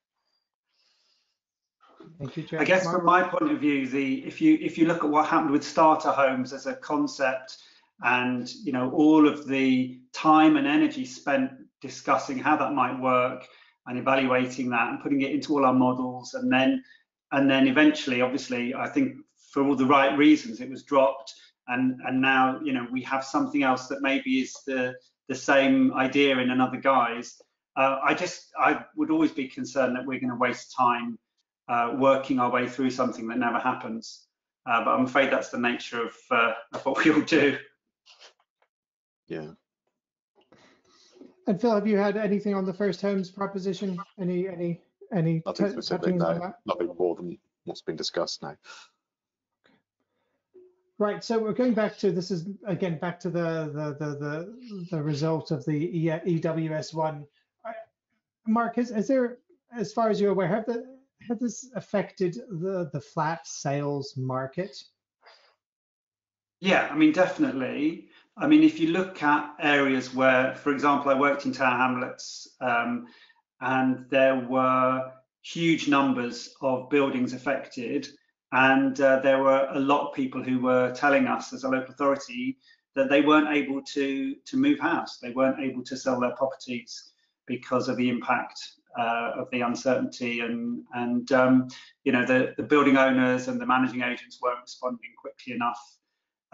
Thank you, I guess from my point of view, the if you if you look at what happened with starter homes as a concept and you know all of the time and energy spent discussing how that might work and evaluating that and putting it into all our models and then and then eventually obviously i think for all the right reasons it was dropped and and now you know we have something else that maybe is the the same idea in another guise. Uh, i just i would always be concerned that we're going to waste time uh, working our way through something that never happens uh, but I'm afraid that's the nature of, uh, of what we all do. Yeah. And Phil, have you had anything on the first homes proposition? Any, any, any Nothing specific, no. that? Nothing more than what's been discussed now. Right, so we're going back to, this is again, back to the, the, the, the, the result of the EWS one. Mark, is, is there, as far as you're aware, have the, has this affected the, the flat sales market? Yeah, I mean, definitely. I mean, if you look at areas where, for example, I worked in Tower Hamlets um, and there were huge numbers of buildings affected, and uh, there were a lot of people who were telling us as a local authority that they weren't able to to move house, they weren't able to sell their properties because of the impact uh, of the uncertainty and and um, you know the the building owners and the managing agents weren't responding quickly enough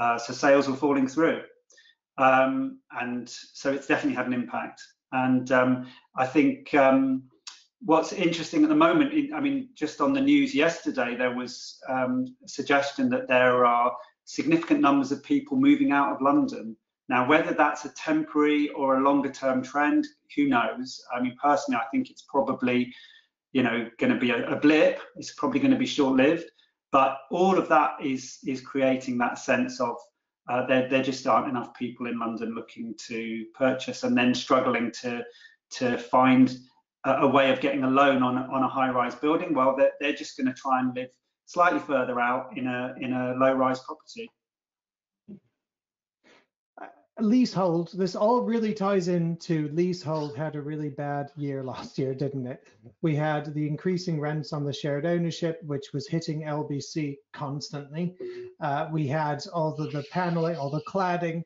uh, so sales were falling through. Um, and so it's definitely had an impact. And um, I think um, what's interesting at the moment, I mean, just on the news yesterday, there was um, a suggestion that there are significant numbers of people moving out of London. Now, whether that's a temporary or a longer term trend, who knows? I mean, personally, I think it's probably, you know, going to be a, a blip. It's probably going to be short lived. But all of that is is creating that sense of uh, there there just aren't enough people in London looking to purchase and then struggling to to find a, a way of getting a loan on on a high-rise building. Well, they're, they're just going to try and live slightly further out in a in a low-rise property. Leasehold, this all really ties into leasehold had a really bad year last year, didn't it? We had the increasing rents on the shared ownership, which was hitting LBC constantly. Uh, we had all the, the paneling, all the cladding.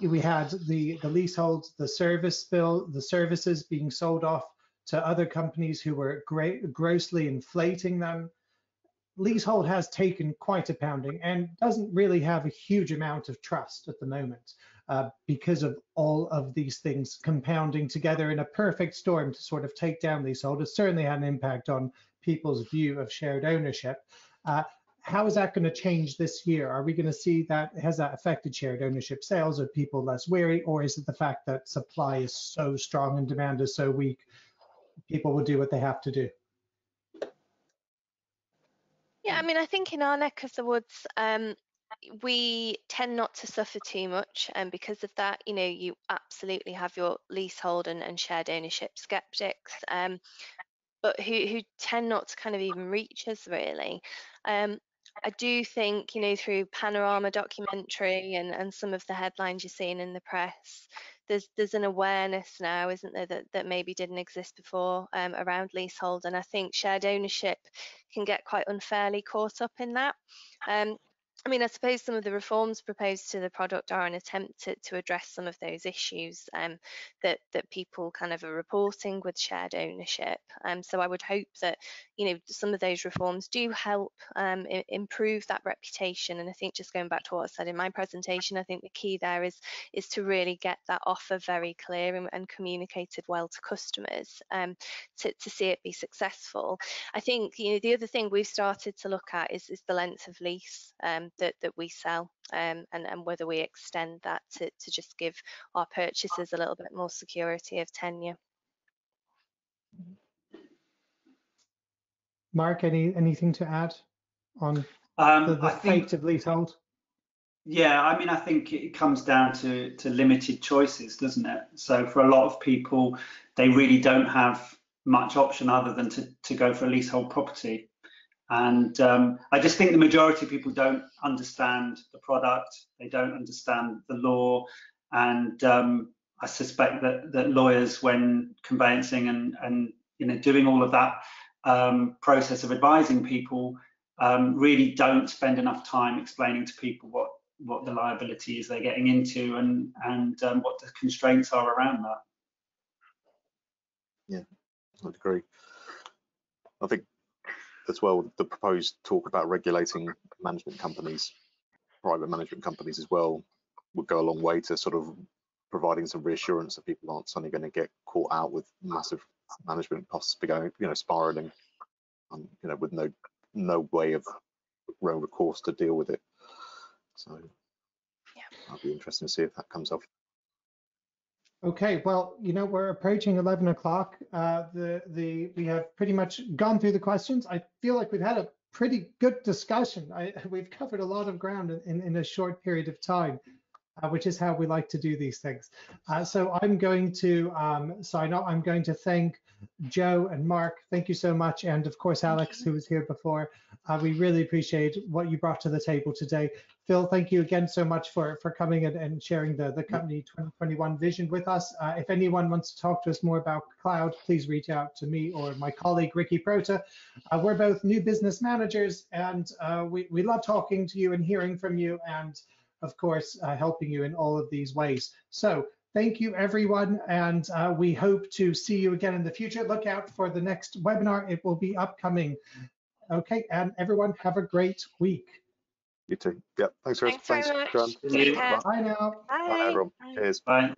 We had the, the leaseholds, the service bill, the services being sold off to other companies who were great, grossly inflating them. Leasehold has taken quite a pounding and doesn't really have a huge amount of trust at the moment uh, because of all of these things compounding together in a perfect storm to sort of take down leasehold. It certainly had an impact on people's view of shared ownership. Uh, how is that going to change this year? Are we going to see that, has that affected shared ownership sales? Are people less wary or is it the fact that supply is so strong and demand is so weak, people will do what they have to do? Yeah, I mean, I think in our neck of the woods, um, we tend not to suffer too much and because of that you know you absolutely have your leasehold and, and shared ownership skeptics um, but who, who tend not to kind of even reach us really um, I do think, you know, through Panorama documentary and, and some of the headlines you're seeing in the press, there's there's an awareness now, isn't there, that, that maybe didn't exist before um, around leasehold. And I think shared ownership can get quite unfairly caught up in that. Um, I mean, I suppose some of the reforms proposed to the product are an attempt to, to address some of those issues um, that that people kind of are reporting with shared ownership. Um, so I would hope that you know some of those reforms do help um, improve that reputation. And I think just going back to what I said in my presentation, I think the key there is is to really get that offer very clear and, and communicated well to customers um, to to see it be successful. I think you know the other thing we've started to look at is is the length of lease. Um, that, that we sell um, and, and whether we extend that to, to just give our purchasers a little bit more security of tenure. Mark, any anything to add on Um, the, the I fate think, of leasehold? yeah, I mean, I think it comes down to, to limited choices, doesn't it? So for a lot of people, they really don't have much option other than to, to go for a leasehold property. And um, I just think the majority of people don't understand the product, they don't understand the law, and um, I suspect that that lawyers, when conveyancing and and you know doing all of that um, process of advising people, um, really don't spend enough time explaining to people what what the liability is they're getting into and and um, what the constraints are around that. Yeah, I'd agree. I think as well the proposed talk about regulating management companies, private management companies as well, would go a long way to sort of providing some reassurance that people aren't suddenly going to get caught out with massive management costs going, you know, spiraling, um, you know, with no no way of real recourse to deal with it. So Yeah. I'll be interested to see if that comes off. Okay, well, you know, we're approaching 11 o'clock. Uh, the, the, we have pretty much gone through the questions. I feel like we've had a pretty good discussion. I, we've covered a lot of ground in, in a short period of time, uh, which is how we like to do these things. Uh, so I'm going to um, sign off. I'm going to thank Joe and Mark. Thank you so much. And of course, Alex, who was here before. Uh, we really appreciate what you brought to the table today. Phil, thank you again so much for, for coming and, and sharing the, the company 2021 vision with us. Uh, if anyone wants to talk to us more about cloud, please reach out to me or my colleague, Ricky Prota. Uh, we're both new business managers and uh, we, we love talking to you and hearing from you and of course, uh, helping you in all of these ways. So thank you everyone and uh, we hope to see you again in the future. Look out for the next webinar. It will be upcoming. Okay, and everyone have a great week. You too. Yeah. Thanks, Chris. Thanks very much. Joanne. Take care. Bye now. Bye, Bye. everyone. Bye. Cheers. Bye.